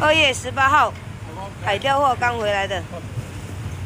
二月十八号海钓货刚回来的。